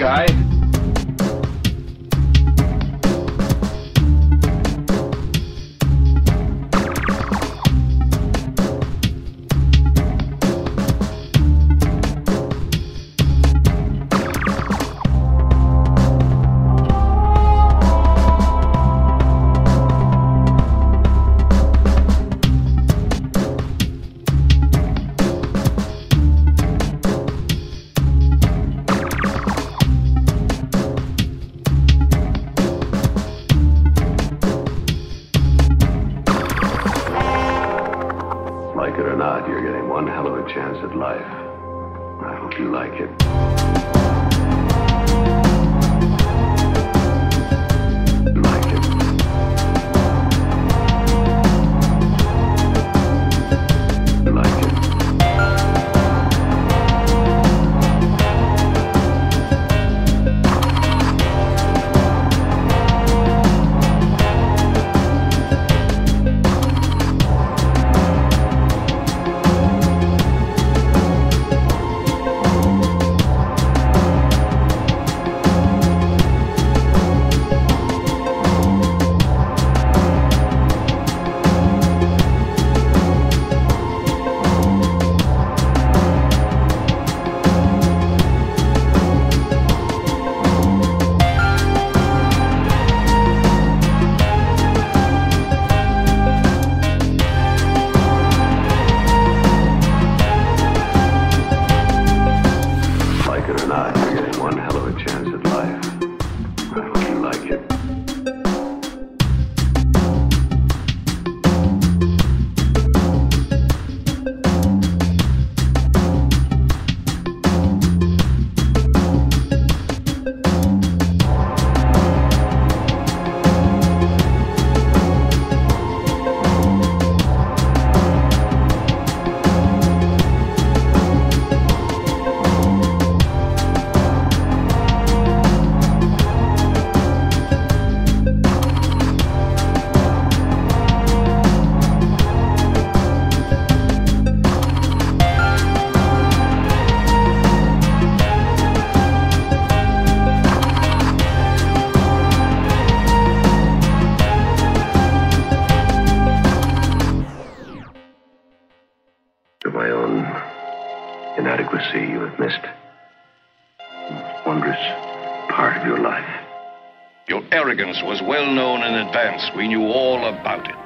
guy. At life. I hope you like it. Arrogance was well known in advance. We knew all about it.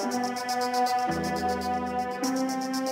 Thank you.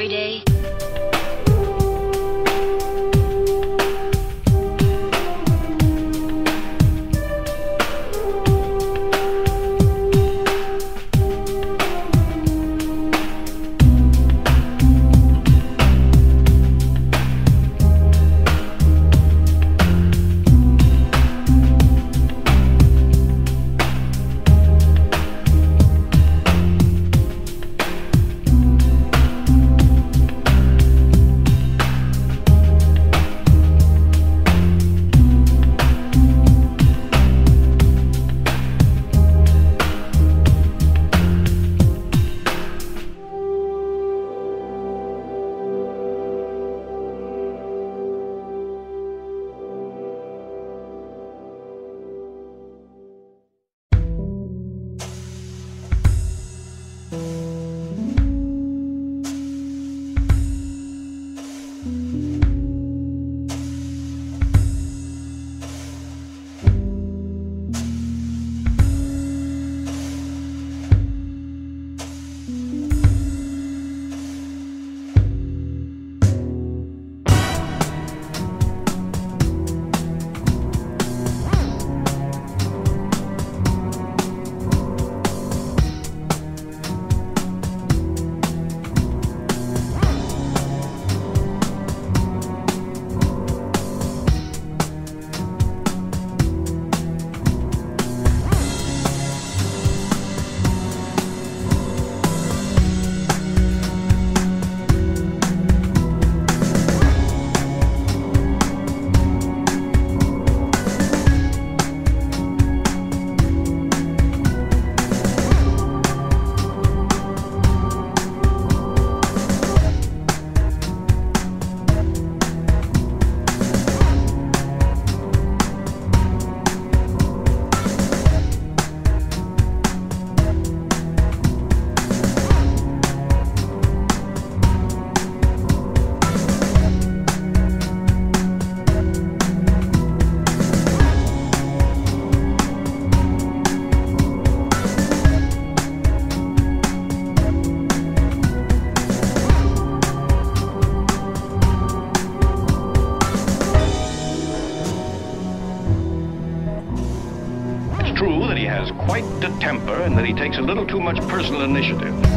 every day. And that he takes a little too much personal initiative.